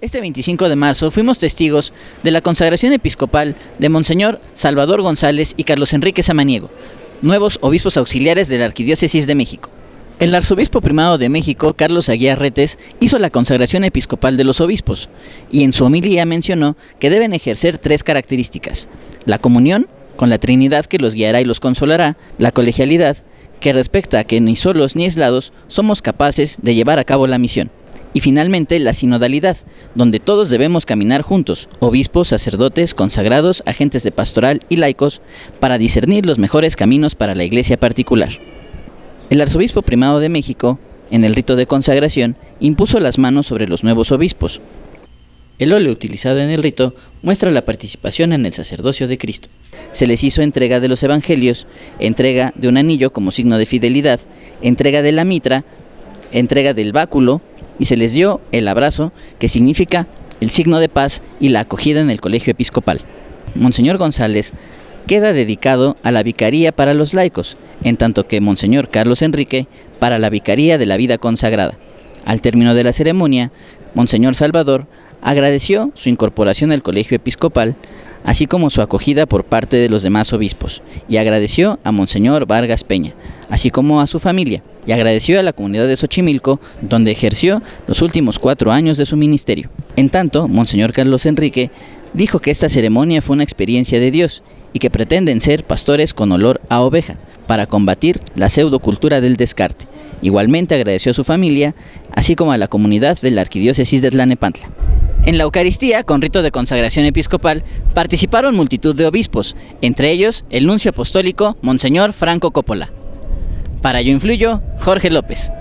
Este 25 de marzo fuimos testigos de la consagración episcopal de Monseñor Salvador González y Carlos Enrique Samaniego, nuevos obispos auxiliares de la Arquidiócesis de México. El arzobispo primado de México, Carlos Aguiar Retes, hizo la consagración episcopal de los obispos y en su homilía mencionó que deben ejercer tres características: la comunión, con la Trinidad que los guiará y los consolará, la colegialidad, que respecta a que ni solos ni aislados somos capaces de llevar a cabo la misión. Y finalmente la sinodalidad, donde todos debemos caminar juntos, obispos, sacerdotes, consagrados, agentes de pastoral y laicos, para discernir los mejores caminos para la iglesia particular. El arzobispo primado de México, en el rito de consagración, impuso las manos sobre los nuevos obispos. El óleo utilizado en el rito muestra la participación en el sacerdocio de Cristo. Se les hizo entrega de los evangelios, entrega de un anillo como signo de fidelidad, entrega de la mitra, entrega del báculo, y se les dio el abrazo, que significa el signo de paz y la acogida en el colegio episcopal. Monseñor González queda dedicado a la vicaría para los laicos, en tanto que Monseñor Carlos Enrique para la vicaría de la vida consagrada. Al término de la ceremonia, Monseñor Salvador agradeció su incorporación al colegio episcopal, así como su acogida por parte de los demás obispos, y agradeció a Monseñor Vargas Peña, así como a su familia, y agradeció a la comunidad de Xochimilco, donde ejerció los últimos cuatro años de su ministerio. En tanto, Monseñor Carlos Enrique dijo que esta ceremonia fue una experiencia de Dios y que pretenden ser pastores con olor a oveja para combatir la pseudocultura del descarte. Igualmente agradeció a su familia, así como a la comunidad de la Arquidiócesis de Tlanepantla. En la Eucaristía, con rito de consagración episcopal, participaron multitud de obispos, entre ellos el nuncio apostólico Monseñor Franco Coppola. Para Yo Influyo, Jorge López.